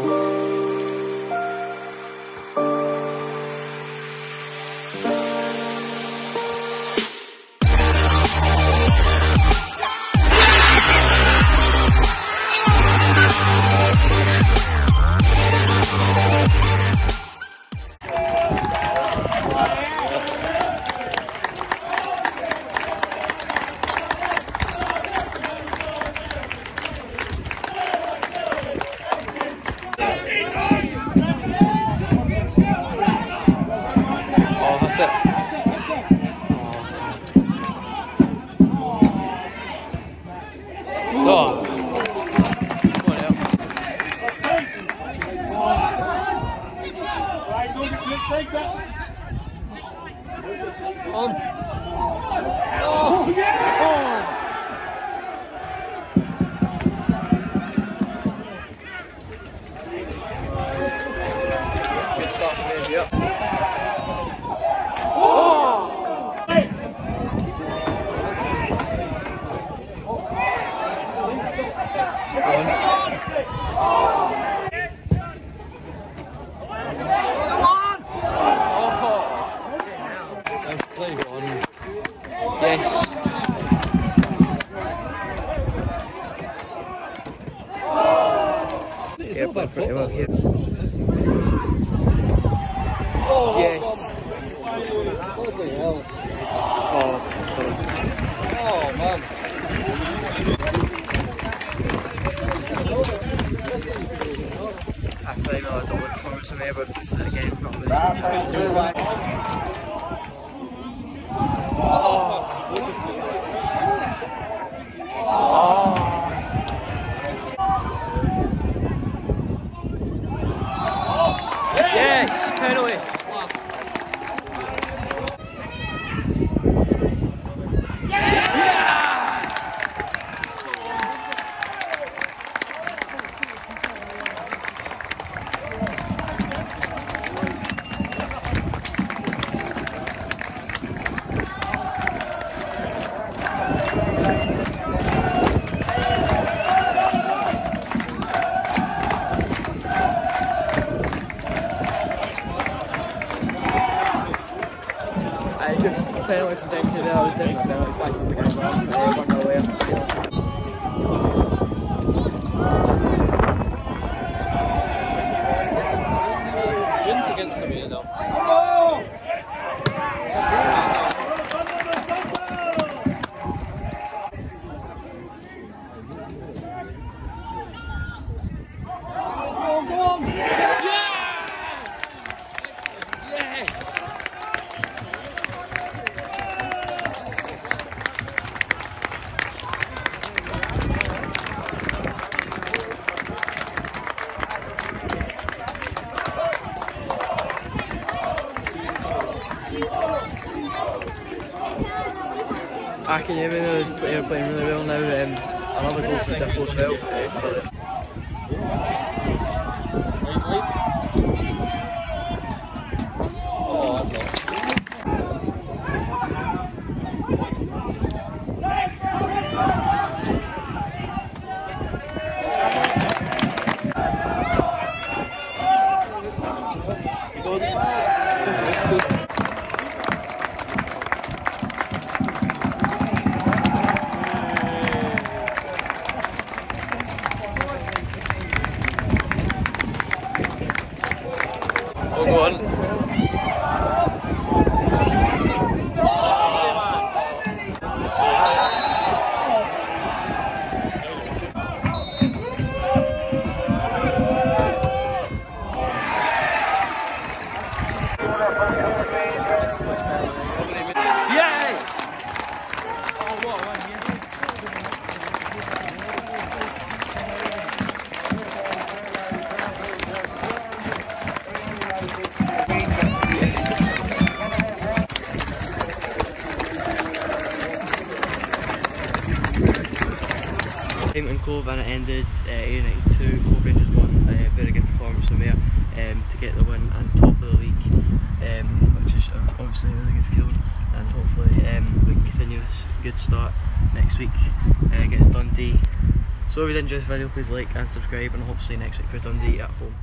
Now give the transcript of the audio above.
Oh, On. Oh. Oh. Good start from oh. Yes. Yeah, but pretty well here. Yes. Oh, bloody hell. Oh, Oh, man. I feel like I don't want to performance from here, but it's again probably. Yes, penalty. Against them, you know. I can. They're they're playing really well now. Um, another goal from Dipo as well. Came Cove and it ended uh, United 2, Cove Rangers 1. A very good performance from there um, to get the win and top of the league, um, which is uh, obviously a really good feeling. And hopefully um, we can continue this good start next week uh, against Dundee So if you did enjoy this video, please like and subscribe, and hopefully next week for Dundee at home.